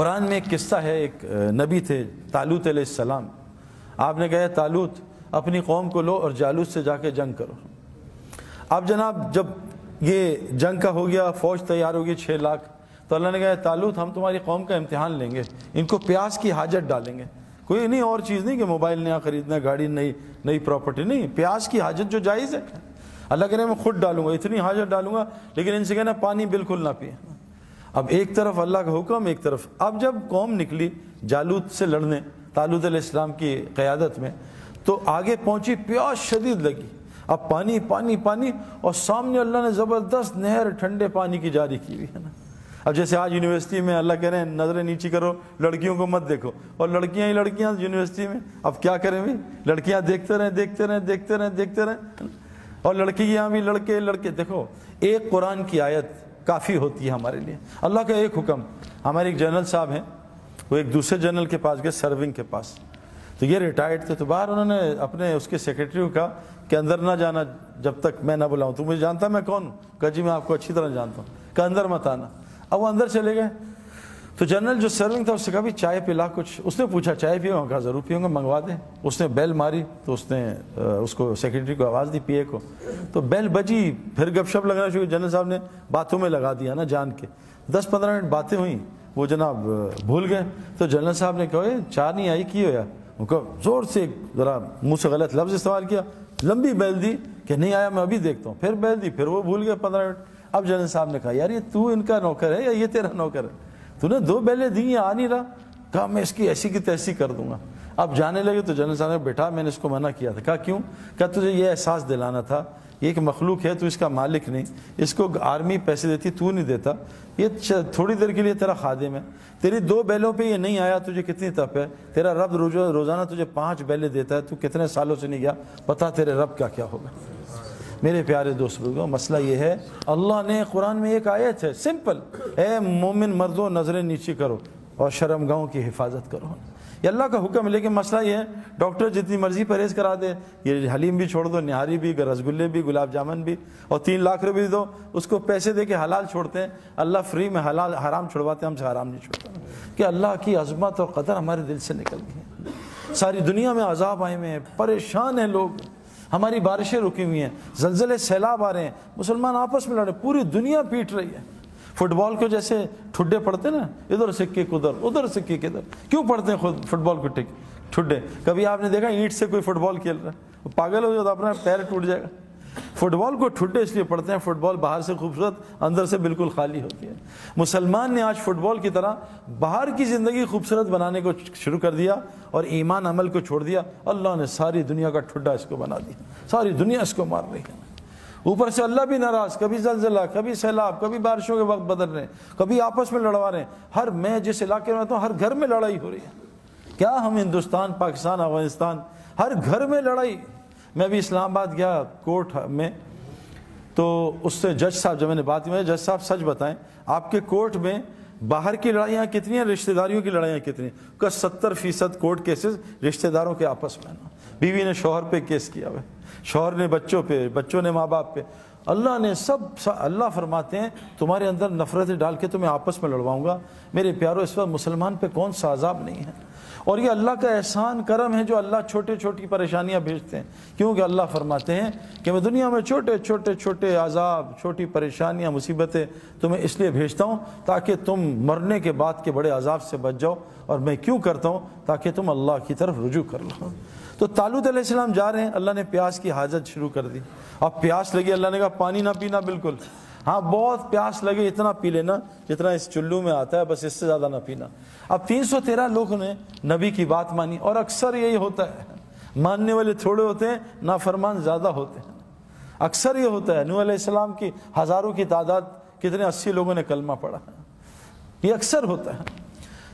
قرآن میں ایک قصہ ہے، ایک نبی تھے تالوت علیہ السلام۔ آپ نے کہا تالوت اپنی قوم کو لو اور جالوت سے جا کے جنگ کرو۔ اب جناب، جب یہ جنگ کا ہو گیا، فوج تیار ہوگی، چھ لاکھ۔ تو اللہ نے کہا تالوت ہم تمہاری قوم کا امتحان لیں گے۔ ان کو پیاس کی حاجت ڈالیں گے۔ کوئی نہیں، اور چیز نہیں کہ موبائل نیا خریدنا، گاڑی نئی نئی پراپرٹی نہیں۔ پیاس کی حاجت جو جائز ہے۔ اللہ کہنے میں خود ڈالوں گا، اتنی حاجت ڈالوں گا۔ لیکن ان سے کہنا، پانی بالکل نہ پیے اب ایک طرف اللہ کا حکم، ایک طرف۔ اب جب قوم نکلی جالوت سے لڑنے تالود علیہ السلام کی قیادت میں، تو آگے پہنچی، پیاس شدید لگی۔ اب پانی پانی پانی، اور سامنے اللہ نے زبردست نہر، ٹھنڈے پانی کی جاری کی ہوئی ہے نا۔ اب جیسے آج یونیورسٹی میں اللہ کہہ رہے ہیں، نظریں نیچی کرو، لڑکیوں کو مت دیکھو۔ اور لڑکیاں ہی لڑکیاں یونیورسٹی میں۔ اب کیا کریں بھی لڑکیاں دیکھتے رہیں دیکھتے رہیں دیکھتے رہیں دیکھتے رہیں۔ اور لڑکیاں بھی لڑکے لڑکے۔ دیکھو، ایک قرآن کی آیت کافی ہوتی ہے ہمارے لیے۔ اللہ کا ایک حکم، ہمارے ایک جنرل صاحب ہیں، وہ ایک دوسرے جنرل کے پاس گئے، سرونگ کے پاس۔ تو یہ ریٹائرڈ تھے، تو باہر انہوں نے اپنے اس کے سیکرٹری کو کہا کہ اندر نہ جانا جب تک میں نہ بلاؤں۔ تو مجھے جانتا میں کون ہوں؟ کہا جی میں آپ کو اچھی طرح جانتا ہوں۔ کہ اندر مت آنا۔ اب وہ اندر چلے گئے۔ تو جنرل جو سرونگ تھا اس سے کہا بھی چائے پلا کچھ۔ اس نے پوچھا، چائے پیوں کہا ضرور پیوں گا، منگوا دیں۔ اس نے بیل ماری تو اس نے اس کو سیکرٹری کو آواز دی پی اے کو۔ تو بیل بجی، پھر گپ شپ لگنا شروع۔ جنرل صاحب نے باتوں میں لگا دیا نا جان کے۔ دس پندرہ منٹ باتیں ہوئیں، وہ جناب بھول گئے۔ تو جنرل صاحب نے کہا چار نہیں آئی، کی ہوا ان کو زور سے ذرا منہ سے غلط لفظ استعمال کیا۔ لمبی بیل دی کہ نہیں آیا، میں ابھی دیکھتا ہوں۔ پھر بیل دی، پھر وہ بھول گئے پندرہ منٹ۔ اب جنرل صاحب نے کہا، یار، یہ تو ان کا نوکر ہے یا یہ تیرا نوکر ہے؟ تو نے دو بیلیں دی یہ آ نہیں رہا۔ کہا، میں اس کی ایسی کی تیسی کر دوں گا۔ اب جانے لگے تو جنرل صاحب نے بیٹھا میں نے اس کو منع کیا تھا۔ کہا، کیوں؟ کہا، تجھے یہ احساس دلانا تھا، یہ ایک مخلوق ہے، تو اس کا مالک نہیں۔ اس کو آرمی پیسے دیتی، تو نہیں دیتا۔ یہ تھوڑی دیر کے لیے تیرا خادم ہے۔ تیری دو بیلوں پہ یہ نہیں آیا، تجھے کتنی تپ ہے؟ تیرا رب روزانہ تجھے پانچ بیلے دیتا ہے، تو کتنے سالوں سے نہیں گیا؟ پتا تیرے رب کا کیا ہوگا۔ میرے پیارے دوست بزرگوں، مسئلہ یہ ہے، اللہ نے قرآن میں ایک آیت ہے، سمپل۔ اے مومن مردوں، نظریں نیچی کرو اور شرم گاؤں کی حفاظت کرو۔ یہ اللہ کا حکم ہے، لیکن مسئلہ یہ ہے، ڈاکٹر جتنی مرضی پرہیز کرا دے، یہ حلیم بھی چھوڑ دو، نہاری بھی رسگلے بھی، گلاب جامن بھی، اور تین لاکھ روپے دو، اس کو پیسے دے کے حلال چھوڑتے ہیں۔ اللہ فری میں حلال، حرام چھوڑواتے ہیں، ہم سے حرام نہیں چھوڑتا کہ اللہ کی عظمت اور قدر ہمارے دل سے نکل گئی ساری دنیا میں عذاب آئے ہوئے ہیں، پریشان ہیں لوگ۔ ہماری بارشیں رکی ہوئی ہیں، زلزلے، سیلاب آ رہے ہیں، مسلمان آپس میں لڑے پوری دنیا پیٹ رہی ہے۔ فٹ بال کو جیسے ٹھڈے پڑتے نا، ادھر سکے کدھر، ادھر سکے کدھر۔ کیوں پڑھتے ہیں خود فٹ بال کو ٹھڈے۔ کبھی آپ نے دیکھا، اینٹ سے کوئی فٹ بال کھیل رہا ہے؟ پاگل ہو جائے تو اپنا پیر ٹوٹ جائے گا۔ فٹ بال کو ٹھڈے اس لیے پڑھتے ہیں فٹ بال باہر سے خوبصورت، اندر سے بالکل خالی ہوتی ہے۔ مسلمان نے آج فٹ بال کی طرح باہر کی زندگی خوبصورت بنانے کو شروع کر دیا اور ایمان عمل کو چھوڑ دیا۔ اللہ نے ساری دنیا کا ٹھڈا اس کو بنا دیا۔ ساری دنیا اس کو مار رہی ہے۔ اوپر سے اللہ بھی ناراض، کبھی زلزلہ، کبھی سیلاب، کبھی بارشوں کے وقت بدل رہے ہیں، کبھی آپس میں لڑوا رہے ہیں۔ ہر میں جس علاقے میں رہتا ہوں، ہر گھر میں لڑائی ہو رہی ہے۔ کیا ہم ہندوستان، پاکستان، افغانستان، ہر گھر میں لڑائی میں ابھی اسلام آباد گیا کورٹ میں، تو اس سے جج صاحب جب میں نے بات کی جج صاحب سچ بتائیں، آپ کے کورٹ میں باہر کی لڑائیاں کتنی ہیں، رشتہ داریوں کی لڑائیاں کتنی ہیں؟ کا ستر فیصد کورٹ کیسز رشتہ داروں کے آپس میں نا بیوی نے شوہر پہ کیس کیا ہوئے شوہر نے بچوں پہ، بچوں نے ماں باپ پہ۔ اللہ نے سب اللہ فرماتے ہیں، تمہارے اندر نفرتیں ڈال کے تمہیں آپس میں لڑواؤں گا۔ میرے پیاروں، اس وقت مسلمان پہ کون سا عذاب نہیں ہے؟ اور یہ اللہ کا احسان کرم ہے جو اللہ چھوٹے چھوٹی پریشانیاں بھیجتے ہیں۔ کیونکہ اللہ فرماتے ہیں کہ میں دنیا میں چھوٹے چھوٹے چھوٹے عذاب، چھوٹی پریشانیاں، مصیبتیں تمہیں اس لیے بھیجتا ہوں تاکہ تم مرنے کے بعد کے بڑے عذاب سے بچ جاؤ۔ اور میں کیوں کرتا ہوں؟ تاکہ تم اللہ کی طرف رجوع کر لو۔ تو تالود علیہ السلام جا رہے ہیں، اللہ نے پیاس کی حاجت شروع کر دی۔ اب پیاس لگی، اللہ نے کہا، پانی نہ پینا بالکل۔ ہاں بہت پیاس لگے اتنا پی لینا جتنا اس چلو میں آتا ہے، بس اس سے زیادہ نہ پینا۔ اب تین سو تیرہ لوگوں نے نبی کی بات مانی، اور اکثر یہی ہوتا ہے۔ ماننے والے تھوڑے ہوتے ہیں، نافرمان زیادہ ہوتے ہیں۔ اکثر یہ ہوتا ہے نو علیہ السلام کی ہزاروں کی تعداد، کتنے اسی لوگوں نے کلمہ پڑھا۔ ہے یہ اکثر ہوتا ہے۔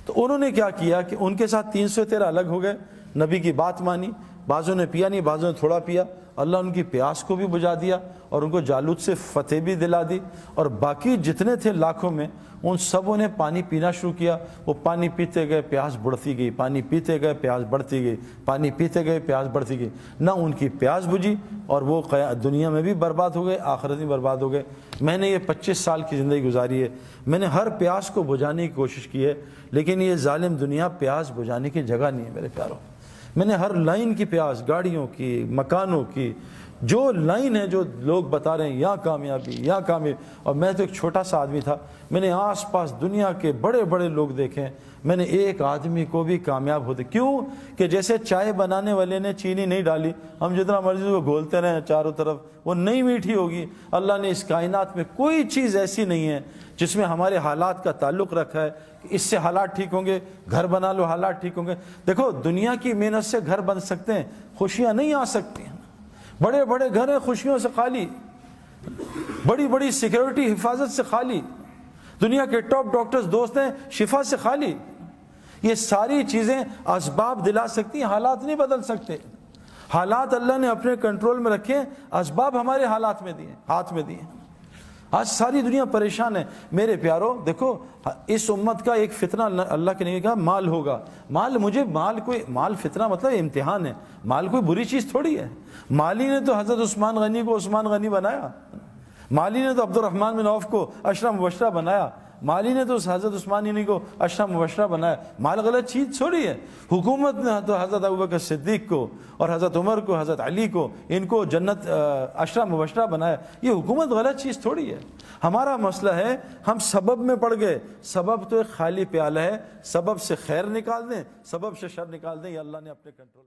تو انہوں نے کیا کیا کہ ان کے ساتھ تین سو تیرہ الگ ہو گئے۔ نبی کی بات مانی، بعضوں نے پیا نہیں، بعضوں نے تھوڑا پیا۔ اللہ ان کی پیاس کو بھی بجھا دیا اور ان کو جالوت سے فتح بھی دلا دی۔ اور باقی جتنے تھے لاکھوں میں، ان سبوں نے پانی پینا شروع کیا۔ وہ پانی پیتے گئے، پیاس بڑھتی گئی۔ پانی پیتے گئے، پیاس بڑھتی گئی۔ پانی پیتے گئے، پیاس بڑھتی گئی۔ نہ ان کی پیاس بجھی اور وہ دنیا میں بھی برباد ہو گئے، آخرت میں برباد ہو گئے۔ میں نے یہ پچیس سال کی زندگی گزاری ہے۔ میں نے ہر پیاس کو بجھانے کی کوشش کی ہے، لیکن یہ ظالم دنیا پیاس بجھانے کی جگہ نہیں ہے میرے پیاروں۔ میں نے ہر لائن کی پیاس گاڑیوں کی مکانوں کی جو لائن ہے جو لوگ بتا رہے ہیں، یا کامیابی یا کامیابی۔ اور میں تو ایک چھوٹا سا آدمی تھا۔ میں نے آس پاس دنیا کے بڑے بڑے لوگ دیکھے۔ میں نے ایک آدمی کو بھی کامیاب ہوتے۔ کیوں؟ کہ جیسے چائے بنانے والے نے چینی نہیں ڈالی، ہم جتنا مرضی وہ گھولتے رہے چاروں طرف، وہ نہیں میٹھی ہوگی۔ اللہ نے اس کائنات میں کوئی چیز ایسی نہیں ہے جس میں ہمارے حالات کا تعلق رکھا ہے کہ اس سے حالات ٹھیک ہوں گے، گھر بنا لو، حالات ٹھیک ہوں گے۔ دیکھو، دنیا کی محنت سے گھر بن سکتے ہیں، خوشیاں نہیں آ سکتی۔ ہیں بڑے بڑے گھر ہیں، خوشیوں سے خالی، بڑی بڑی سیکیورٹی حفاظت سے خالی، دنیا کے ٹاپ ڈاکٹرز دوست ہیں، شفا سے خالی۔ یہ ساری چیزیں اسباب دلا سکتی ہیں، حالات نہیں بدل سکتے۔ حالات اللہ نے اپنے کنٹرول میں رکھے اسباب ہمارے حالات میں دیے ہاتھ میں دیے آج ساری دنیا پریشان ہے۔ میرے پیاروں، دیکھو، اس امت کا ایک فتنہ اللہ کے نے کہا مال ہوگا۔ مال مجھے، مال کوئی، مال فتنہ مطلب امتحان ہے۔ مال کوئی بری چیز تھوڑی ہے۔ مالی نے تو حضرت عثمان غنی کو عثمان غنی بنایا۔ مالی نے تو عبد الرحمن بن عوف کو اشرم مبشرہ بنایا۔ مالی نے تو حضرت عثمانی کو اشرم مبشرہ بنایا۔ مال غلط چیز چھوڑی ہے۔ حکومت نے تو حضرت ابوبکر صدیق کو اور حضرت عمر کو، حضرت علی کو، ان کو جنت اشرم مبشرہ بنایا۔ یہ حکومت غلط چیز تھوڑی ہے۔ ہمارا مسئلہ ہے، ہم سبب میں پڑ گئے۔ سبب تو ایک خالی پیالہ ہے۔ سبب سے خیر نکال دیں، سبب سے شر نکال دیں۔ یہ اللہ نے اپنے کنٹرول